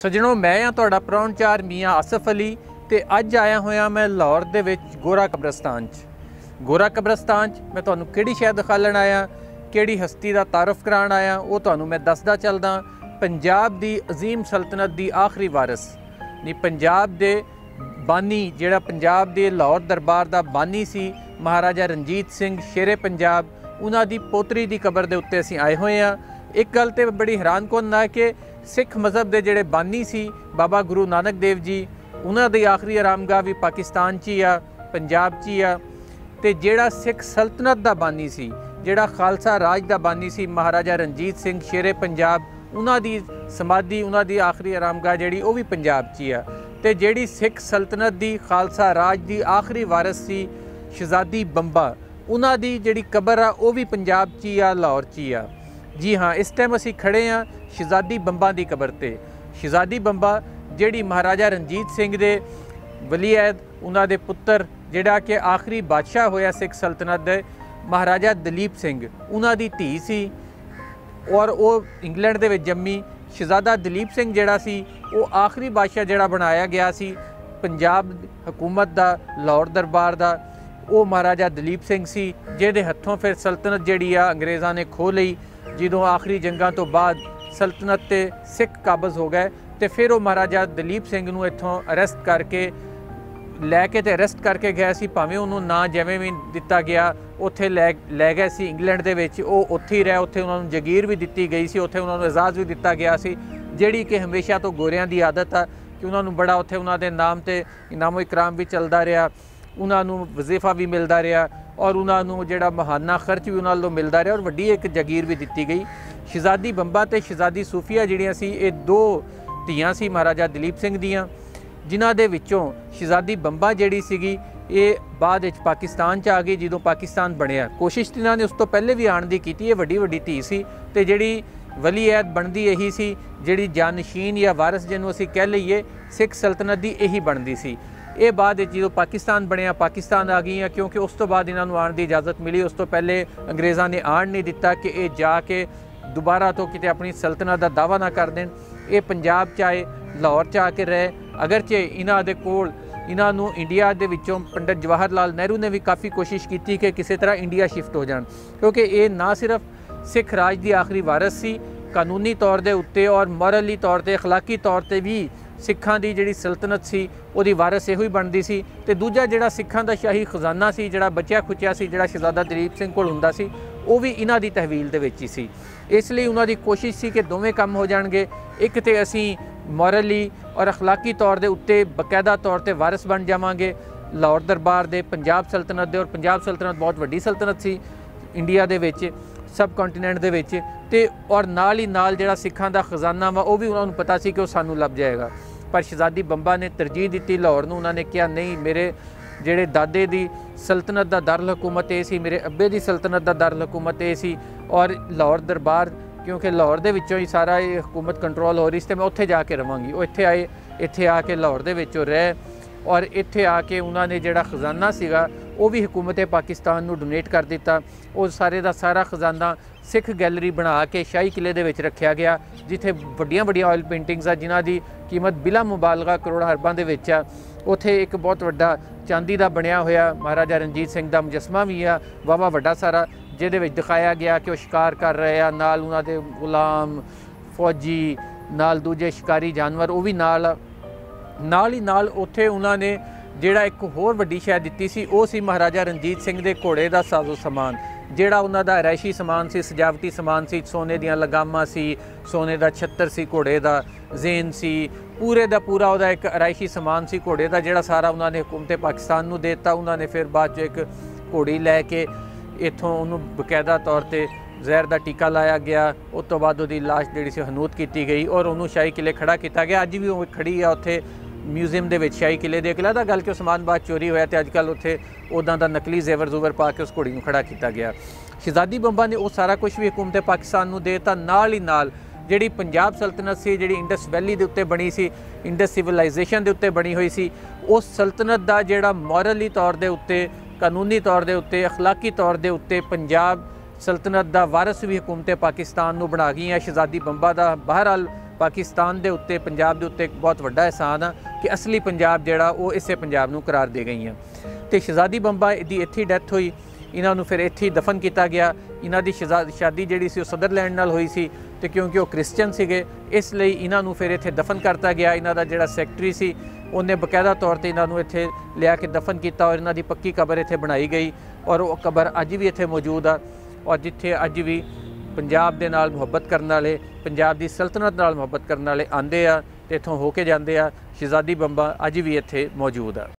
ਸੱਜਣੋ, ਮੈਂ ਆ ਤੁਹਾਡਾ ਪ੍ਰਾਹੁਣਚਾਰ ਮੀਆਂ ਆਸਫ ਅਲੀ ਤੇ ਅੱਜ ਆਇਆ ਹੋਇਆ ਮੈਂ ਲਾਹੌਰ ਦੇ ਵਿੱਚ ਗੋਰਾ ਕਬਰਸਤਾਨ 'ਚ। ਗੋਰਾ ਕਬਰਸਤਾਨ 'ਚ ਮੈਂ ਤੁਹਾਨੂੰ ਕਿਹੜੀ ਸ਼ੈ ਦਿਖਾਲਣ ਆਇਆ, ਕਿਹੜੀ ਹਸਤੀ ਦਾ ਤਾਰਫ ਕਰਾਉਣ ਆਇਆ, ਉਹ ਤੁਹਾਨੂੰ ਮੈਂ ਦੱਸਦਾ ਚੱਲਦਾ ਪੰਜਾਬ ਦੀ ਅਜ਼ੀਮ ਸਲਤਨਤ ਦੀ ਆਖਰੀ ਵਾਰਿਸ। ਨਹੀਂ ਪੰਜਾਬ ਦੇ ਬਾਨੀ, ਜਿਹੜਾ ਪੰਜਾਬ ਦੇ ਲਾਹੌਰ ਦਰਬਾਰ ਦਾ ਬਾਨੀ ਸੀ, ਮਹਾਰਾਜਾ ਰਣਜੀਤ ਸਿੰਘ ਸ਼ੇਰੇ ਪੰਜਾਬ, ਉਹਨਾਂ ਦੀ ਪੋਤਰੀ ਦੀ ਕਬਰ ਦੇ ਉੱਤੇ ਅਸੀਂ ਆਏ ਹੋਏ ਆ ਇੱਕ ਗੱਲ ਤੇ ਬੜੀ ਹੈਰਾਨਕੁਨ ਹੈ ਕਿ ਸਿੱਖ ਮਜ਼ਹਬ ਦੇ ਜਿਹੜੇ ਬਾਨੀ ਸੀ, ਬਾਬਾ ਗੁਰੂ ਨਾਨਕ ਦੇਵ ਜੀ, ਉਹਨਾਂ ਦੀ ਆਖਰੀ ਆਰਾਮਗਾਹ ਵੀ ਪਾਕਿਸਤਾਨ 'ਚ ਹੀ ਆ, ਪੰਜਾਬ 'ਚ ਹੀ ਆ। ਤੇ ਜਿਹੜਾ ਸਿੱਖ ਸਲਤਨਤ ਦਾ ਬਾਨੀ ਸੀ, ਜਿਹੜਾ ਖਾਲਸਾ ਰਾਜ ਦਾ ਬਾਨੀ ਸੀ, ਮਹਾਰਾਜਾ ਰਣਜੀਤ ਸਿੰਘ ਸ਼ੇਰੇ ਪੰਜਾਬ, ਉਹਨਾਂ ਦੀ ਸਮਾਧੀ, ਉਹਨਾਂ ਦੀ ਆਖਰੀ ਆਰਾਮਗਾਹ ਜਿਹੜੀ, ਉਹ ਵੀ ਪੰਜਾਬ 'ਚ ਹੀ ਆ। ਤੇ ਜਿਹੜੀ ਸਿੱਖ ਸਲਤਨਤ ਦੀ, ਖਾਲਸਾ ਰਾਜ ਦੀ ਆਖਰੀ ਵਾਰਿਸ ਸੀ ਸ਼ਹਜ਼ਾਦੀ ਬੰਬਾ, ਉਹਨਾਂ ਦੀ ਜਿਹੜੀ ਕਬਰ ਆ, ਉਹ ਵੀ ਪੰਜਾਬ 'ਚ ਹੀ ਆ, ਲਾਹੌਰ 'ਚ ਹੀ ਆ। ਜੀ ਹਾਂ, ਇਸ ਟਾਈਮ ਅਸੀਂ ਖੜੇ ਆ ਸ਼ਹਜ਼ਾਦੀ ਬੰਬਾ ਦੀ ਕਬਰ ਤੇ। ਸ਼ਹਿਜ਼ਾਦੀ ਬੰਬਾ ਜਿਹੜੀ ਮਹਾਰਾਜਾ ਰਣਜੀਤ ਸਿੰਘ ਦੇ ਵਲੀਅਦ, ਉਹਨਾਂ ਦੇ ਪੁੱਤਰ, ਜਿਹੜਾ ਕਿ ਆਖਰੀ ਬਾਦਸ਼ਾਹ ਹੋਇਆ ਸਿੱਖ ਸਲਤਨਤ ਦੇ, ਮਹਾਰਾਜਾ ਦਲੀਪ ਸਿੰਘ, ਉਹਨਾਂ ਦੀ ਧੀ ਸੀ ਔਰ ਉਹ ਇੰਗਲੈਂਡ ਦੇ ਵਿੱਚ ਜੰਮੀ। ਸ਼ਹਿਜ਼ਾਦਾ ਦਲੀਪ ਸਿੰਘ ਜਿਹੜਾ ਸੀ, ਉਹ ਆਖਰੀ ਬਾਦਸ਼ਾਹ ਜਿਹੜਾ ਬਣਾਇਆ ਗਿਆ ਸੀ, ਪੰਜਾਬ ਹਕੂਮਤ ਦਾ, ਲਾਹੌਰ ਦਰਬਾਰ ਦਾ। ਉਹ ਮਹਾਰਾਜਾ ਦਲੀਪ ਸਿੰਘ ਸੀ, ਜਿਹਦੇ ਹੱਥੋਂ ਫਿਰ ਸਲਤਨਤ ਜਿਹੜੀ ਆ ਅੰਗਰੇਜ਼ਾਂ ਨੇ ਖੋ ਲਈ, ਜਦੋਂ ਆਖਰੀ ਜੰਗਾਂ ਤੋਂ ਬਾਅਦ ਸਲਤਨਤ ਤੇ ਸਿੱਖ ਕਾਬਜ਼ ਹੋ ਗਏ ਤੇ ਫਿਰ ਉਹ ਮਹਾਰਾਜਾ ਦਲੀਪ ਸਿੰਘ ਨੂੰ ਇੱਥੋਂ ਅਰੈਸਟ ਕਰਕੇ ਲੈ ਕੇ ਤੇ ਅਰੈਸਟ ਕਰਕੇ ਗਿਆ ਸੀ, ਭਾਵੇਂ ਉਹਨੂੰ ਨਾਂ ਜਿਵੇਂ ਵੀ ਦਿੱਤਾ ਗਿਆ, ਉੱਥੇ ਲੈ ਲੈ ਗਏ ਸੀ ਇੰਗਲੈਂਡ ਦੇ ਵਿੱਚ, ਉਹ ਉੱਥੇ ਹੀ ਰਹਿ, ਉੱਥੇ ਉਹਨਾਂ ਨੂੰ ਜਗੀਰ ਵੀ ਦਿੱਤੀ ਗਈ ਸੀ, ਉੱਥੇ ਉਹਨਾਂ ਨੂੰ ਇਜਾਜ਼ਤ ਵੀ ਦਿੱਤਾ ਗਿਆ ਸੀ, ਜਿਹੜੀ ਕਿ ਹਮੇਸ਼ਾ ਤੋਂ ਗੋਰਿਆਂ ਦੀ ਆਦਤ ਆ ਕਿ ਉਹਨਾਂ ਨੂੰ ਬੜਾ ਉੱਥੇ ਉਹਨਾਂ ਦੇ ਨਾਮ ਤੇ ਇਨਾਮੋ ਇਕਰਾਮ ਵੀ ਚੱਲਦਾ ਰਿਹਾ, ਉਹਨਾਂ ਨੂੰ ਵਜ਼ੀਫਾ ਵੀ ਮਿਲਦਾ ਰਿਹਾ ਔਰ ਉਹਨਾਂ ਨੂੰ ਜਿਹੜਾ ਮਹਾਨਾ ਖਰਚ ਵੀ ਉਹਨਾਂ ਵੱਲੋਂ ਮਿਲਦਾ ਰਿਹਾ ਔਰ ਵੱਡੀ ਇੱਕ ਜਗੀਰ ਵੀ ਦਿੱਤੀ ਗਈ। ਸ਼ਹਜ਼ਾਦੀ ਬੰਬਾ ਤੇ ਸ਼ਹਜ਼ਾਦੀ ਸੂਫੀਆ ਜਿਹੜੀਆਂ ਸੀ, ਇਹ ਦੋ ਧੀਆਂ ਸੀ ਮਹਾਰਾਜਾ ਦਲੀਪ ਸਿੰਘ ਦੀਆਂ, ਜਿਨ੍ਹਾਂ ਦੇ ਵਿੱਚੋਂ ਸ਼ਹਜ਼ਾਦੀ ਬੰਬਾ ਜਿਹੜੀ ਸੀਗੀ, ਇਹ ਬਾਅਦ ਵਿੱਚ ਪਾਕਿਸਤਾਨ ਚ ਆ ਗਈ, ਜਦੋਂ ਪਾਕਿਸਤਾਨ ਬਣਿਆ। ਕੋਸ਼ਿਸ਼ ਇਹਨਾਂ ਨੇ ਉਸ ਤੋਂ ਪਹਿਲੇ ਵੀ ਆਣ ਦੀ ਕੀਤੀ, ਇਹ ਵੱਡੀ ਵੱਡੀ ਧੀ ਸੀ ਤੇ ਜਿਹੜੀ ਵਲੀਅਤ ਬਣਦੀ ਇਹੀ ਸੀ, ਜਿਹੜੀ ਜਾਨਸ਼ੀਨ ਜਾਂ ਵਾਰਿਸ ਜਿਹਨੂੰ ਅਸੀਂ ਕਹਿ ਲਈਏ, ਸਿੱਖ ਸਲਤਨਤ ਦੀ ਇਹੀ ਬਣਦੀ ਸੀ। ਇਹ ਬਾਅਦ ਵਿੱਚ ਜਦੋਂ ਪਾਕਿਸਤਾਨ ਬਣਿਆ, ਪਾਕਿਸਤਾਨ ਆ ਗਈਆਂ, ਕਿਉਂਕਿ ਉਸ ਤੋਂ ਬਾਅਦ ਇਹਨਾਂ ਨੂੰ ਆਉਣ ਦੀ ਇਜਾਜ਼ਤ ਮਿਲੀ, ਉਸ ਤੋਂ ਪਹਿਲੇ ਅੰਗਰੇਜ਼ਾਂ ਨੇ ਆਣ ਨਹੀਂ ਦਿੱਤਾ ਕਿ ਇਹ ਜਾ ਕੇ ਦੁਬਾਰਾ ਤੋਂ ਕਿਤੇ ਆਪਣੀ ਸਲਤਨਤ ਦਾ ਦਾਵਾ ਨਾ ਕਰ ਦੇਣ ਇਹ ਪੰਜਾਬ ਚ ਆਏ ਲਾਹੌਰ ਚ ਆ ਕੇ ਰਹੇ ਅਗਰਚੇ ਇਹਨਾਂ ਦੇ ਕੋਲ ਇਹਨਾਂ ਨੂੰ ਇੰਡੀਆ ਦੇ ਵਿੱਚੋਂ ਪੰਡਤ ਜਵਾਹਰ ਲਾਲ ਨਹਿਰੂ ਨੇ ਵੀ ਕਾਫੀ ਕੋਸ਼ਿਸ਼ ਕੀਤੀ ਕਿ ਕਿਸੇ ਤਰ੍ਹਾਂ ਇੰਡੀਆ ਸ਼ਿਫਟ ਹੋ ਜਾਣ ਕਿਉਂਕਿ ਇਹ ਨਾ ਸਿਰਫ ਸਿੱਖ ਰਾਜ ਦੀ ਆਖਰੀ ਵਾਰਿਸ ਸੀ ਕਾਨੂੰਨੀ ਤੌਰ ਦੇ ਉੱਤੇ ਔਰ ਮੋਰਲੀ ਤੌਰ ਤੇ اخلاقی ਤੌਰ ਤੇ ਵੀ ਸਿੱਖਾਂ ਦੀ ਜਿਹੜੀ ਸਲਤਨਤ ਸੀ ਉਹਦੀ ਵਾਰਿਸ ਇਹੋ ਹੀ ਬਣਦੀ ਸੀ ਤੇ ਦੂਜਾ ਜਿਹੜਾ ਸਿੱਖਾਂ ਦਾ ਸ਼ਾਹੀ ਖਜ਼ਾਨਾ ਸੀ ਜਿਹੜਾ ਬਚਿਆ ਖੁਚਿਆ ਸੀ ਜਿਹੜਾ ਸ਼ਹਜ਼ਾਦਾ ਦਲੀਪ ਸਿੰਘ ਕੋਲ ਹੁੰਦਾ ਸੀ ਉਹ ਵੀ ਇਹਨਾਂ ਦੀ ਤਹਵੀਲ ਦੇ ਵਿੱਚ ਹੀ ਸੀ ਇਸ ਲਈ ਉਹਨਾਂ ਦੀ ਕੋਸ਼ਿਸ਼ ਸੀ ਕਿ ਦੋਵੇਂ ਕੰਮ ਹੋ ਜਾਣਗੇ ਇੱਕ ਤੇ ਅਸੀਂ ਮੋਰਲੀ ਔਰ اخلاقی ਤੌਰ ਦੇ ਉੱਤੇ ਬਕਾਇਦਾ ਤੌਰ ਤੇ ਵਾਰਿਸ ਬਣ ਜਾਵਾਂਗੇ ਲਾਹੌਰ ਦਰਬਾਰ ਦੇ ਪੰਜਾਬ ਸਲਤਨਤ ਦੇ ਔਰ ਪੰਜਾਬ ਸਲਤਨਤ ਬਹੁਤ ਵੱਡੀ ਸਲਤਨਤ ਸੀ ਇੰਡੀਆ ਦੇ ਵਿੱਚ ਸਬ ਕੰਟੀਨੈਂਟ ਦੇ ਵਿੱਚ ਤੇ ਔਰ ਨਾਲ ਹੀ ਨਾਲ ਜਿਹੜਾ ਸਿੱਖਾਂ ਦਾ ਖਜ਼ਾਨਾ ਵਾ ਉਹ ਵੀ ਉਹਨਾਂ ਨੂੰ ਪਤਾ ਸੀ ਕਿ ਉਹ ਸਾਨੂੰ ਲੱਭ ਜਾਏਗਾ ਪਰ ਸ਼ਹਜ਼ਾਦੀ ਬੰਬਾ ਨੇ ਤਰਜੀਹ ਦਿੱਤੀ ਲਾਹੌਰ ਨੂੰ ਉਹਨਾਂ ਨੇ ਕਿਹਾ ਨਹੀਂ ਮੇਰੇ ਜਿਹੜੇ ਦਾਦੇ ਦੀ ਸਲਤਨਤ ਦਾ ਦਰਲ ਹਕੂਮਤ ਇਹ ਸੀ, ਮੇਰੇ ਅੱਬੇ ਦੀ ਸਲਤਨਤ ਦਾ ਦਰਲ ਹਕੂਮਤ ਇਹ ਸੀ ਔਰ ਲਾਹੌਰ ਦਰਬਾਰ, ਕਿਉਂਕਿ ਲਾਹੌਰ ਦੇ ਵਿੱਚੋਂ ਹੀ ਸਾਰਾ ਇਹ ਹਕੂਮਤ ਕੰਟਰੋਲ ਹੋ ਰਹੀ ਸੀ ਤੇ ਮੈਂ ਉੱਥੇ ਜਾ ਕੇ ਰਵਾਂਗੀ। ਉਹ ਇੱਥੇ ਆਏ, ਇੱਥੇ ਆ ਕੇ ਲਾਹੌਰ ਦੇ ਵਿੱਚੋਂ ਰਹਿ ਔਰ ਇੱਥੇ ਆ ਕੇ ਉਹਨਾਂ ਨੇ ਜਿਹੜਾ ਖਜ਼ਾਨਾ ਸੀਗਾ, ਉਹ ਵੀ ਹਕੂਮਤ ਪਾਕਿਸਤਾਨ ਨੂੰ ਡੋਨੇਟ ਕਰ ਦਿੱਤਾ। ਉਹ ਸਾਰੇ ਦਾ ਸਾਰਾ ਖਜ਼ਾਨਾ ਸਿੱਖ ਗੈਲਰੀ ਬਣਾ ਕੇ ਸ਼ਾਹੀ ਕਿਲੇ ਦੇ ਵਿੱਚ ਰੱਖਿਆ ਗਿਆ, ਜਿੱਥੇ ਵੱਡੀਆਂ ਵੱਡੀਆਂ ਆਇਲ ਪੇਂਟਿੰਗਸ ਆ, ਜਿਨ੍ਹਾਂ ਦੀ ਕੀਮਤ ਬਿਲਾ ਮੁਬਾਲਗਾ ਕਰੋੜਾਂ ਅਰਬਾਂ ਦੇ ਵਿੱਚ ਆ। ਉੱਥੇ ਇੱਕ ਬਹੁਤ ਵੱਡਾ ਚਾਂਦੀ ਦਾ ਬਣਿਆ ਹੋਇਆ ਮਹਾਰਾਜਾ ਰਣਜੀਤ ਸਿੰਘ ਦਾ ਮੁਜਸਮਾ ਵੀ ਆ ਵਾਵਾ ਵੱਡਾ ਸਾਰਾ, ਜਿਹਦੇ ਵਿੱਚ ਦਿਖਾਇਆ ਗਿਆ ਕਿ ਉਹ ਸ਼ਿਕਾਰ ਕਰ ਰਹੇ ਆ, ਨਾਲ ਉਹਨਾਂ ਦੇ ਗੁਲਾਮ, ਫੌਜੀ, ਨਾਲ ਦੂਜੇ ਸ਼ਿਕਾਰੀ ਜਾਨਵਰ, ਉਹ ਵੀ ਨਾਲ ਨਾਲ ਹੀ ਨਾਲ ਉੱਥੇ ਉਹਨਾਂ ਨੇ ਜਿਹੜਾ ਇੱਕ ਹੋਰ ਵੱਡੀ ਸ਼ੈ ਦਿੱਤੀ ਸੀ, ਉਹ ਸੀ ਮਹਾਰਾਜਾ ਰਣਜੀਤ ਸਿੰਘ ਦੇ ਘੋੜੇ ਦਾ ਸਾਜ਼ੋ ਸਮਾਨ। ਜਿਹੜਾ ਉਹਨਾਂ ਦਾ ਰੈਸ਼ੀ ਸਮਾਨ ਸੀ, ਸਜਾਵਟੀ ਸਮਾਨ ਸੀ, ਸੋਨੇ ਦੀਆਂ ਲਗਾਮਾਂ ਸੀ, ਸੋਨੇ ਦਾ ਛੱਤਰ ਸੀ, ਘੋੜੇ ਦਾ ਜ਼ੇਨ ਸੀ, ਪੂਰੇ ਦਾ ਪੂਰਾ ਉਹਦਾ ਇੱਕ ਰੈਸ਼ੀ ਸਮਾਨ ਸੀ, ਘੋੜੇ ਦਾ ਜਿਹੜਾ ਸਾਰਾ ਉਹਨਾਂ ਨੇ ਹਕੂਮਤ ਪਾਕਿਸਤਾਨ ਨੂੰ ਦਿੱਤਾ, ਉਹਨਾਂ ਨੇ ਫਿਰ ਬਾਅਦ 'ਚ ਇੱਕ ਘੋੜੀ ਲੈ ਕੇ ਇੱਥੋਂ ਉਹਨੂੰ ਬਕਾਇਦਾ ਤੌਰ ਤੇ ਜ਼ਹਿਰ ਦਾ ਟੀਕਾ ਲਾਇਆ ਗਿਆ। ਉਸ ਤੋਂ ਬਾਅਦ ਉਹਦੀ লাশ ਜਿਹੜੀ ਸੀ ਹਨੂਤ ਕੀਤੀ ਗਈ ਔਰ ਉਹਨੂੰ ਸ਼ਾਹੀ ਕਿਲੇ ਖੜਾ ਕੀਤਾ ਗਿਆ। ਅੱਜ ਵੀ ਉਹ ਖੜੀ ਆ ਉੱਥੇ। ਮਿਊਜ਼ੀਅਮ ਦੇ ਵਿੱਚ ਸ਼ਾਹੀ ਕਿਲੇ ਦੇ ਕਿਲਾ ਦਾ ਗੱਲ ਕਿ ਉਹ ਸਮਾਨ ਬਾਅਦ ਚੋਰੀ ਹੋਇਆ ਤੇ ਅੱਜ ਕੱਲ ਉੱਥੇ ਉਦਾਂ ਦਾ ਨਕਲੀ ਜ਼ੇਵਰ ਜ਼ੂਵਰ ਪਾ ਕੇ ਉਸ ਘੋੜੀ ਨੂੰ ਖੜਾ ਕੀਤਾ ਗਿਆ ਸ਼ਹਜ਼ਾਦੀ ਬੰਬਾ ਨੇ ਉਹ ਸਾਰਾ ਕੁਝ ਵੀ ਹਕੂਮਤ ਪਾਕਿਸਤਾਨ ਨੂੰ ਦੇਤਾ ਨਾਲ ਹੀ ਨਾਲ ਜਿਹੜੀ ਪੰਜਾਬ ਸਲਤਨਤ ਸੀ ਜਿਹੜੀ ਇੰਡਸ ਵੈਲੀ ਦੇ ਉੱਤੇ ਬਣੀ ਸੀ ਇੰਡਸ ਸਿਵਲਾਈਜੇਸ਼ਨ ਦੇ ਉੱਤੇ ਬਣੀ ਹੋਈ ਸੀ ਉਸ ਸਲਤਨਤ ਦਾ ਜਿਹੜਾ ਮੋਰਲੀ ਤੌਰ ਦੇ ਉੱਤੇ ਕਾਨੂੰਨੀ ਤੌਰ ਦੇ ਉੱਤੇ اخلاقی ਤੌਰ ਦੇ ਉੱਤੇ ਪੰਜਾਬ ਸਲਤਨਤ ਦਾ ਵਾਰਿਸ ਵੀ ਹਕੂਮਤ ਪਾਕਿਸਤਾਨ ਨੂੰ ਬਣਾ ਗਈਆਂ ਸ਼ਹਜ਼ਾਦੀ ਬੰਬਾ ਦਾ ਬਹਰਹਾਲ ਪਾਕਿਸਤਾਨ ਦੇ ਉੱਤੇ, ਪੰਜਾਬ ਦੇ ਉੱਤੇ ਇੱਕ ਬਹੁਤ ਵੱਡਾ ਅਹਿਸਾਨ ਆ ਕਿ ਅਸਲੀ ਪੰਜਾਬ ਜਿਹੜਾ, ਉਹ ਇਸੇ ਪੰਜਾਬ ਨੂੰ ਕਰਾਰ ਦੇ ਗਈਆਂ ਤੇ ਸ਼ਹਜ਼ਾਦੀ ਬੰਬਾ ਦੀ ਇੱਥੇ ਡੈਥ ਹੋਈ। ਇਹਨਾਂ ਨੂੰ ਫਿਰ ਇੱਥੇ ਹੀ ਦਫਨ ਕੀਤਾ ਗਿਆ। ਇਹਨਾਂ ਦੀ ਸ਼ਹਜ਼ਾ- ਸ਼ਾਦੀ ਜਿਹੜੀ ਸੀ, ਉਹ ਸਦਰਲੈਂਡ ਨਾਲ ਹੋਈ ਸੀ ਤੇ ਕਿਉਂਕਿ ਉਹ ਕ੍ਰਿਸਚੀਅਨ ਸੀਗੇ, ਇਸ ਲਈ ਇਹਨਾਂ ਨੂੰ ਫਿਰ ਇੱਥੇ ਦਫਨ ਕਰਤਾ ਗਿਆ। ਇਹਨਾਂ ਦਾ ਜਿਹੜਾ ਸੈਕਟਰੀ ਸੀ, ਉਹਨੇ ਬਕਾਇਦਾ ਤੌਰ ਤੇ ਇਹਨਾਂ ਨੂੰ ਇੱਥੇ ਲਿਆ ਕੇ ਦਫਨ ਕੀਤਾ ਔਰ ਇਹਨਾਂ ਦੀ ਪੱਕੀ ਕਬਰ ਇੱਥੇ ਬਣਾਈ ਗਈ ਔਰ ਉਹ ਕਬਰ ਅੱਜ ਵੀ ਇੱਥੇ ਮੌਜੂਦ ਆ ਔਰ ਜਿੱਥੇ ਅੱਜ ਵੀ ਪੰਜਾਬ ਦੇ ਨਾਲ ਮੁਹੱਬਤ ਕਰਨ ਵਾਲੇ ਪੰਜਾਬ ਦੀ ਸਲਤਨਤ ਨਾਲ ਮੁਹੱਬਤ ਕਰਨ ਵਾਲੇ ਆਂਦੇ ਆ ਤੇ ਇੱਥੋਂ ਹੋ ਕੇ ਜਾਂਦੇ ਆ। ਸ਼ਹਿਜ਼ਾਦੀ ਬੰਬਾ ਅੱਜ ਵੀ ਇੱਥੇ ਮੌਜੂਦ ਆ।